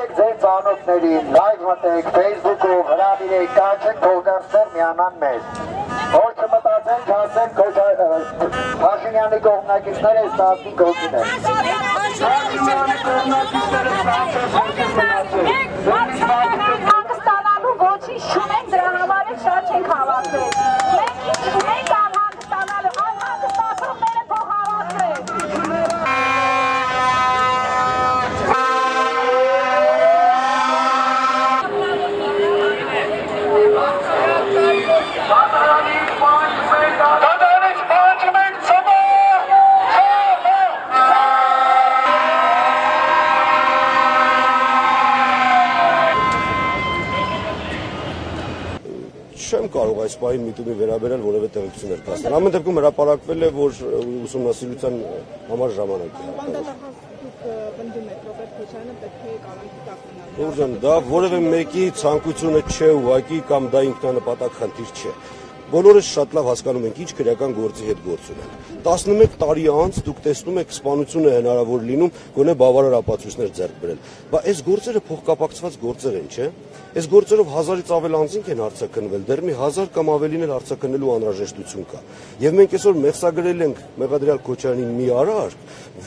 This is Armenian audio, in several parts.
Ուղարկեք ձեր ծանոթներին, լայվ մտեք Facebook-ով, հրավիրեք, կանչեք փոխանցներ միանան մեզ։ Որ չմտածենք, ասենք Փաշինյանի կողմնակիցները այս տասնի կողքին են։ չեմ կարող այս պահին միտումի վերաբերել որևէ տեղեկություն ներկայացնել։ Ամեն դեպքում հրապարակվել է, որ ուսումնասիրության համար ժամանակ է հարկավոր։ բնդում եք Ռոբերտ Քոչյանը պետք է կալանքի տակ մնալ։ Գուրժան, դա որևէ մեկի ցանկությունը չէ ուղակի կամ դա ինքնանպատակ խնդիր չէ։ Բոլորս շատ լավ հասկանում ենք ինչ քրեական գործի հետ գործ ունեն։ 11 տարի անց դուք տեսնում եք սպանությունը հնարավոր լինում գոնե բավարար ապացույցներ ձեռք բերել։ Բա այս գործերը փոխկապակցված գործեր են, չէ՞։ Այս գործերով հազարից ավել անձինք են արձակնվել, դեռ մի 1000 կամ ավելին էլ արձակնելու անհրաժեշտություն կա։ Եվ մենք այսօր մեղսագրել ենք Մեղադրյալ Քոչյանին մի արարք,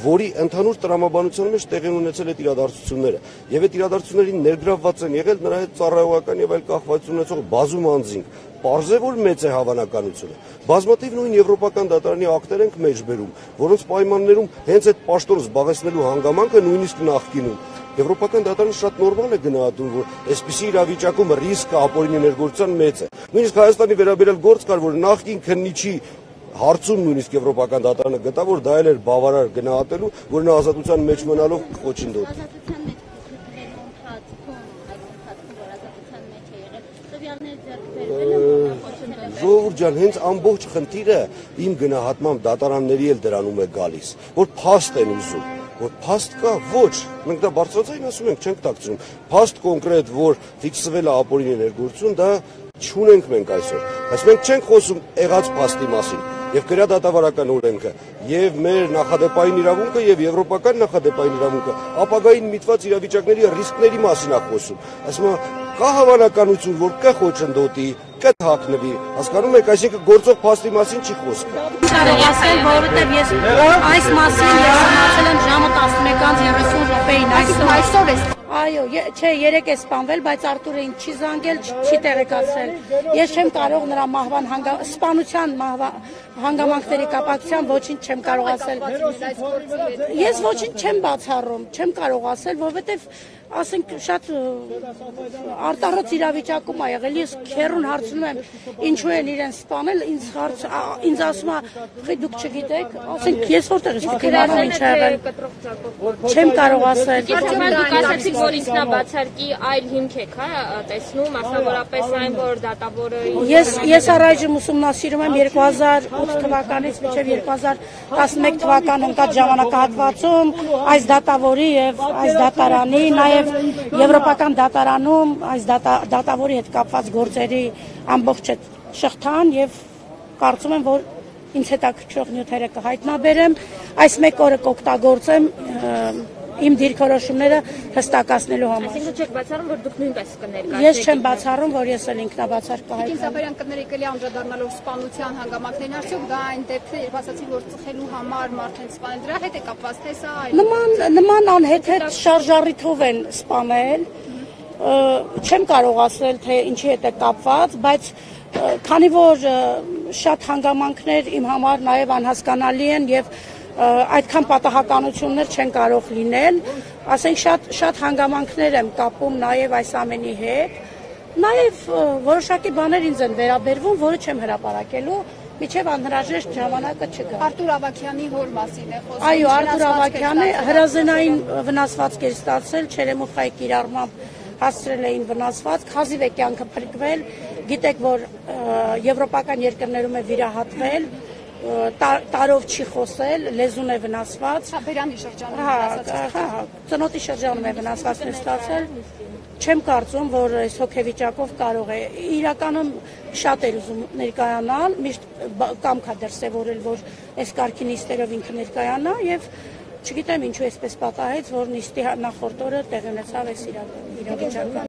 որի ընդհանուր տրամաբանության մեջ տեղի ունեցել այդ իրադարձությունները։ Եվ այդ իրադարձություններին ներգրավված են եղել նրա հետ ծառայողական եւ այլ կախվածություն ունեցող բազում անձինք, Պարզ է որ մեծ է հավանականությունը։ Բազմաթիվ նույն եվրոպական դատարանի ակտեր ենք մեջբերում, որոնց պայմաններում հենց այդ պաշտոնը զբաղեցնելու հանգամանքը նույնիսկ նախկինում Եվրոպական դատարանը շատ նորմալ է գնահատում, որ այսպիսի իրավիճակում ռիսկը ապօրինի ներգործության մեծ է։ Նույնիսկ Հայաստանի վերաբերյալ գործ կար, որ նախկին քննիչի հարցում նույնիսկ Եվրոպական դատարանը գտա, որ դա էլ էր բավարար գնահատելու, որ նա ազատության մեջ մնալով կոչինդոտ։ Ազատության մեջ քրկվելու ընթացքում, այդ ընթացքում, որ ազատության մեջ է եղել, տվյալներ ձեռք բերվել են, Ժողովուրդ ջան, հենց ամբողջ խնդիրը իմ գնահատմամբ դատարանների էլ դրանում է գալիս, որ փաստ են ուզում որ փաստ կա ոչ մենք դա բարձրացային ասում ենք չենք տակցնում փաստ կոնկրետ որ ֆիքսվել է ապօրինի ներգործություն դա չունենք մենք այսօր բայց մենք չենք խոսում եղած փաստի մասին եւ քրյա դատավարական օրենքը եւ մեր նախադեպային իրավունքը եւ եվրոպական նախադեպային իրավունքը ապագային միտված իրավիճակների ռիսկների մասին է խոսում ասում կա հավանականություն որ կա կա հակնվի հասկանում եք այսինքն գործող փաստի մասին չի խոսքը կարող ասել, որովհետև ես այս մասին ես մնացել եմ ժամը 11:30 րոպեին այսօր։ Այսօր է Այո, չէ, երեք է սպանվել, բայց Արտուրը ինձ չի զանգել, չի տեղեկացրել։ Ես չեմ կարող նրա մահվան սպանության հանգամանքների կապակցությամբ ոչինչ չեմ կարող ասել։ Ես ոչինչ չեմ բացառում, չեմ կարող ասել, որովհետև ասենք շատ արտառոց իրավիճակում ա եղել։ Ես քերուն հարցնում եմ, ինչու են իրեն սպանել, ինձ հարց ինձ ասում է, «Խի դուք չգիտեք», ասենք ես որտեղ ես գիտեմ, ինչ ա եղել։ Չեմ կարող ասել։ Արդյոք դուք ասացիք, որ ինքնաբացարկի այլ հիմք եք, հա, տեսնում, մասնավորապես այն, որ դատավորը Ես ես առայժմ ուսումնասիրում եմ 2008 թվականից մինչև 2011 թվական ընկած ժամանակահատվածում այս դատավորի եւ այս դատարանի, նաեւ եվրոպական դատարանում այս դատա, դատավորի հետ կապված գործերի ամբողջ այդ շղթան եւ կարծում եմ, որ ինձ հետաքրքրող նյութերը կհայտնաբերեմ, այս մեկ օրը կօգտագործեմ իմ դիրքորոշումները հստակացնելու համար։ Այսինքն չեք բացառում, որ դուք նույնպես կներկայացեք։ Ես չեմ բացառում, որ ես էլ ինքնաբացարկ Տիկին կհայտնեմ։ Սաֆարյան կներեկելի անդրադառնալով սպանության հանգամանքներին արդյոք դա այն դեպքն է, երբ ասացի, որ ծխելու համար մարդ են սպանել, դրա հետ է կապված թե սա այլ։ Նման նման անհեթեթ շարժառիթով են սպանել։ Չեմ կարող ասել, թե ինչի հետ է կապված, բայց քանի որ շատ հանգամանքներ իմ համար նաև անհասկանալի են եւ ը, այդքան պատահականություններ չեն կարող լինել, ասենք շատ շատ հանգամանքներ եմ կապում նաև այս ամենի հետ։ Նաև որոշակի բաներ ինձ են վերաբերվում, որը չեմ հրապարակելու, միջև անհրաժեշտ ժամանակը չգա։ Արտուր Ավակյանի հոր մասին է խոսքը։ Այո, Արտուր Ավակյանը հրազենային վնասվածք էր ստացել, չերեմուխայի կիրառմամբ հասցրել էին վնասվածք, հազիվ է կյանքը փրկվել, գիտեք, որ եվրոպական երկրներում է վիրահատվել, տարով չի խոսել, լեզուն է վնասված, Հա, Բերանի շրջանում հա, ասացիք։ հա, հա, ծնոտի շրջանում է վնասվածքներ ստացել, չեմ կարծում, որ այս հոգեվիճակով կարող է։ Իրականում շատ էր ուզում ներկայանալ, միշտ բ- կամք է դրսևորել, որ այս կարգի նիստերով ինքը ներկայանա եւ Չգիտեմ ինչու էսպես պատահեց, որ նիստի նախորդ օրը տեղի ունեցավ այս իրավիճակը։